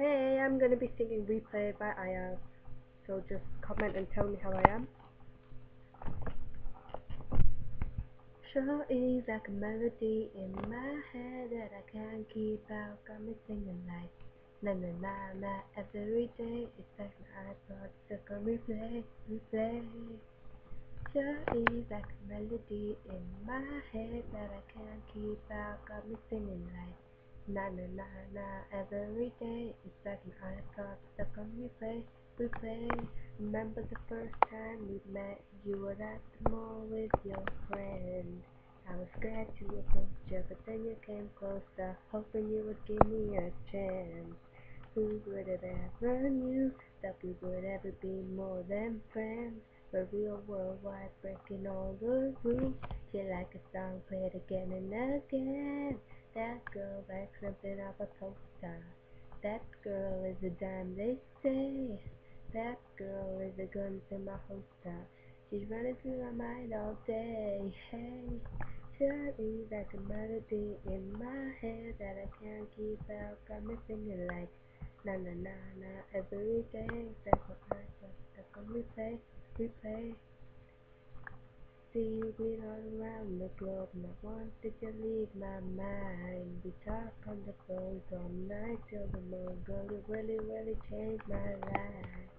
Hey, I'm gonna be singing Replay by Iyaz. So just comment and tell me how I am. Sure is like a melody in my head that I can't keep out. Got me singing like na na na na every day. It's like my iPod stuck on replay, replay. Sure is like a melody in my head that I can't keep out. Got me singing like na na na na every day. It's like my iPod stuck on replay, replay. Remember the first time we met? You were at the mall with your friend. I was scared to approach you, but then you came closer, hoping you would give me a chance. Who would have ever knew that we would ever be more than friends? We're real worldwide, breaking all the rules. You like a song played again and again. Girl like something off a poster. That girl is a dime, they say. That girl is a gun to my holster. She's running through my mind all day. Hey, sure is like a melody in my head that I can't keep out. Got me singing like na na na na every day. That's what I just stuck on replay, replay. See you all around the globe. Not once did you leave my mind. We talk on the phone from night till the morning. Girl, you really, really changed my life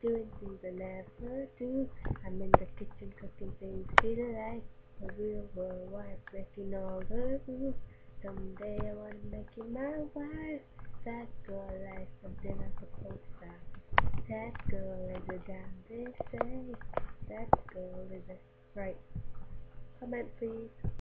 doing things I never do. I'm in the kitchen cooking things she like. A real worldwide breaking all the rules. Someday I wanna make you my wife. That girl like something I could out. That girl is a damn they say. That girl is a right. Comment please.